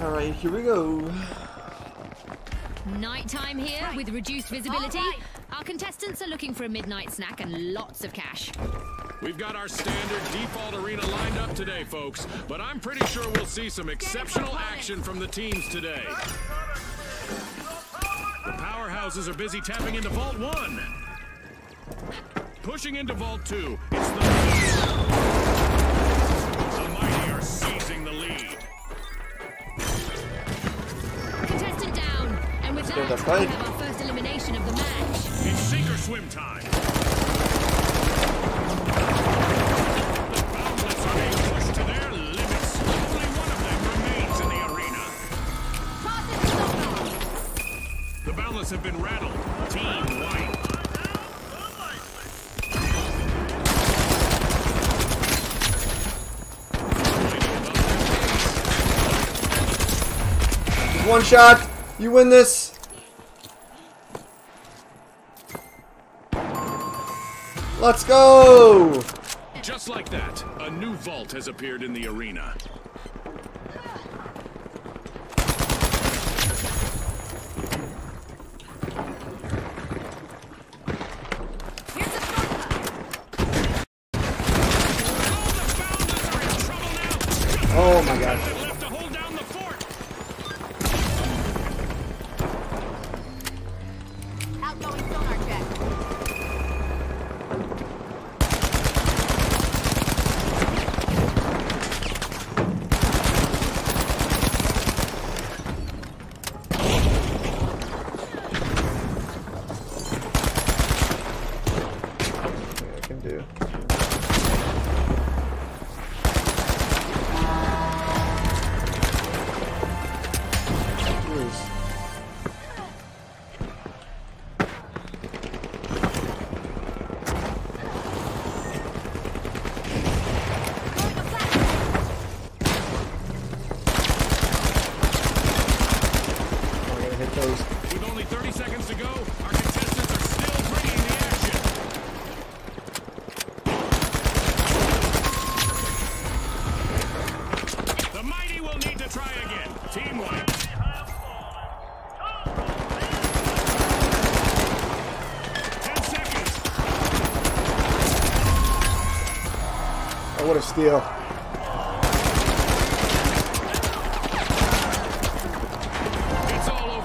Alright, here we go. Nighttime here with reduced visibility. Our contestants are looking for a midnight snack and lots of cash. We've got our standard default arena lined up today, folks, but I'm pretty sure we'll see some exceptional action from the teams today. The powerhouses are busy tapping into Vault 1. Pushing into Vault 2. It's the... The Mighty are seizing the lead. And with go, we have our first elimination of the match. It's sink or swim time. The Boundless are being pushed to their limits. Only one of them remains in the arena. The Boundless have been rattled. Team White. One shot. You win this. Let's go. Just like that, a new vault has appeared in the arena. Oh my gosh. What a steal.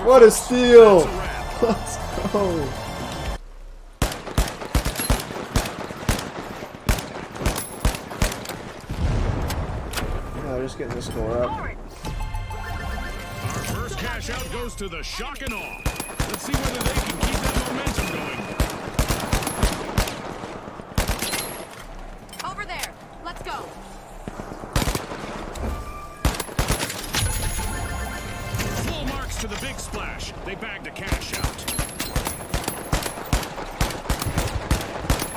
What a steal. Let's go. Just getting the score up. Our first cash out goes to the shock and awe. Let's see whether they can keep that momentum going. To splash. They bagged a cash out.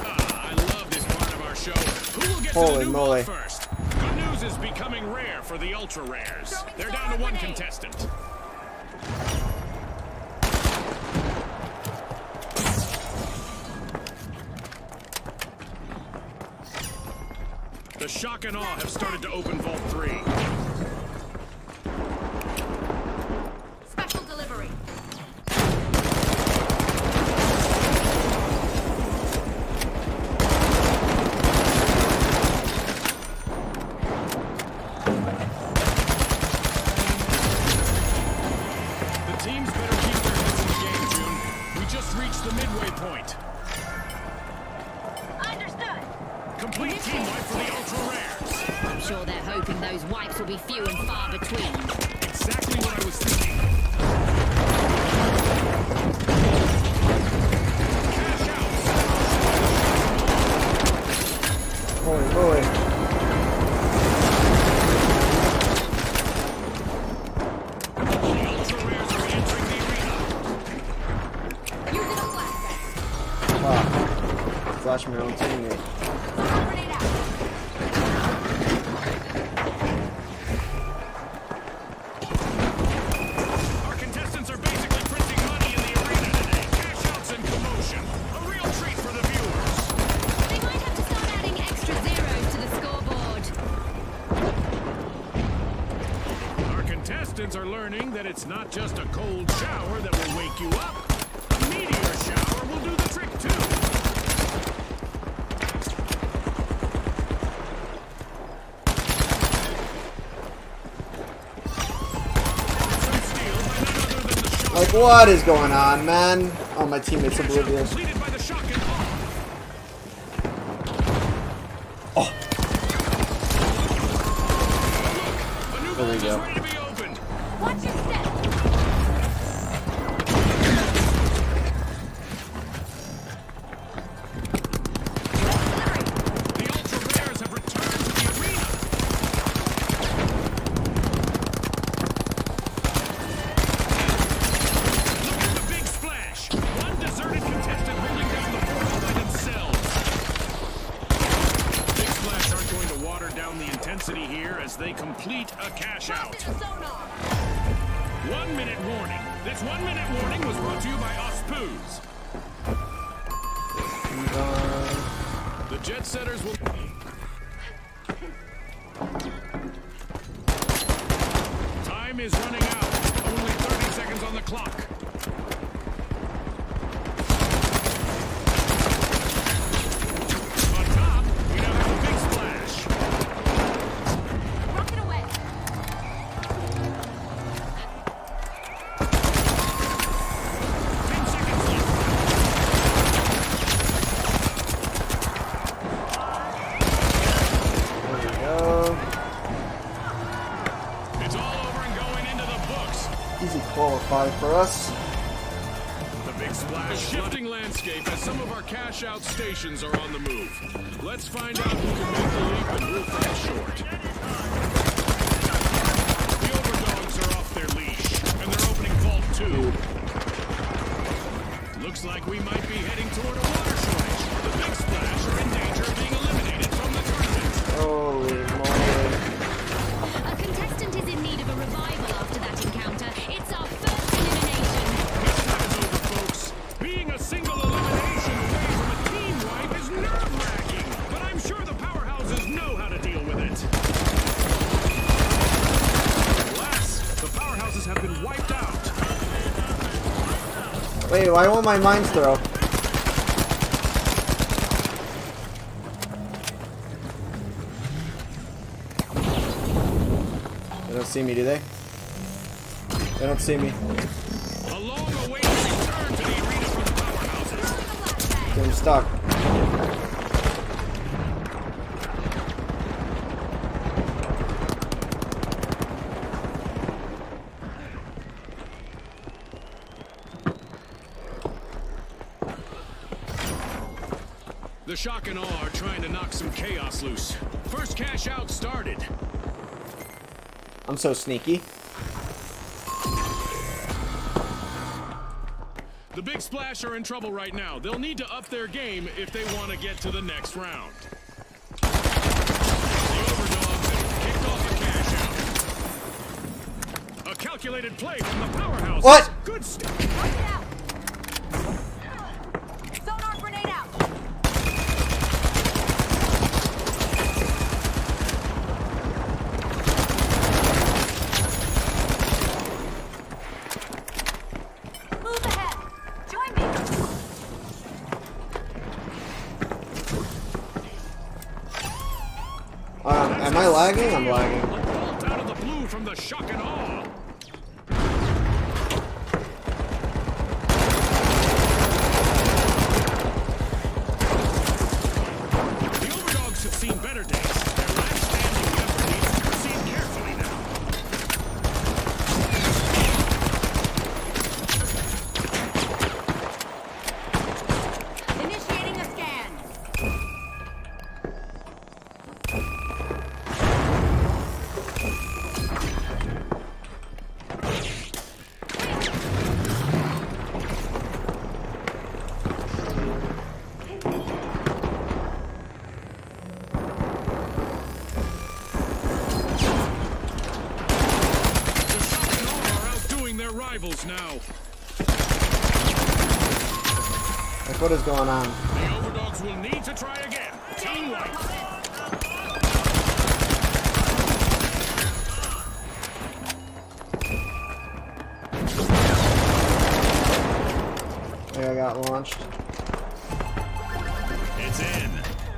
Ah, I love this part of our show. Who will get to Holy the new moly. first? Good news is becoming rare for the ultra rares. They're down to one contestant. The shock and awe have started to open Vault 3. Reached the midway point. Understood. Complete team wipe for the ultra rares. I'm sure they're hoping those wipes will be few and far between. Exactly what I was thinking. To the scoreboard. Our contestants are learning that it's not just a cold shower that will wake you up. A meteor shower will do the trick too. Some steal by none other than the shock. Like, what is going on, man? Oh, my teammate's oblivious. Oh, There we go. Down the intensity here as they complete a cash out. Trust in the sonar. One minute warning. This one minute warning was brought to you by OSPUZE. The jet setters will. Time is running out. Only 30 seconds on the clock. Easy qualify for us. The big splash. A shifting landscape as some of our cash out stations are on the move. Let's find out who can make the leap and who falls short. The overdogs are off their leash, and they're opening Vault 2. Looks like we might be heading toward a water shortage. The big splash are in danger of being eliminated from the tournament. Oh, Holy Wait, why won't my mines throw? They don't see me, do they? They don't see me. A long-awaited return to the arena for the powerhouses. I'm stuck. The shock and awe are trying to knock some chaos loose. First cash out started. I'm so sneaky. The Big Splash are in trouble right now. They'll need to up their game if they want to get to the next round. The Overdogs have kicked off a cash out. A calculated play from the powerhouse. What? Good stuff. I lagging? I'm lagging. Yours now. Like what is going on? The overdogs will need to try again. Team. I got launched. It's in.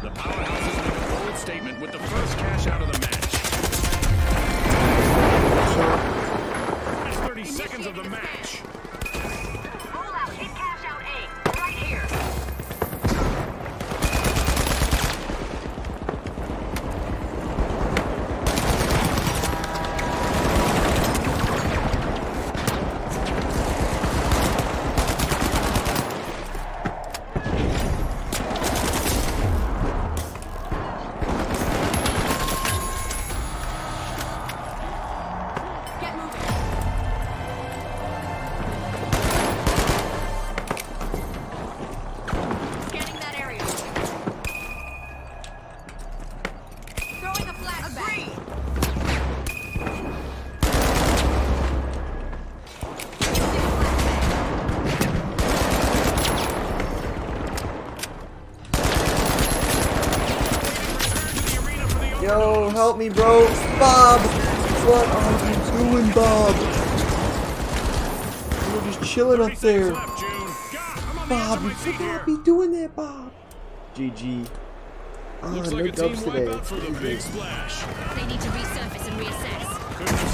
The powerhouse is making a bold statement with the first cash out of the Yo, help me, bro. Bob! What are you doing, Bob? You're just chilling up there. left, June. God, I'm on Bob, of you my seat should not here. be doing that, Bob. GG. Ah, Looks no like a team dubs today. wipeout for the big splash. They need to resurface and reassess.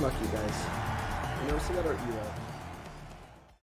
Lucky, guys. You know, still got our elo.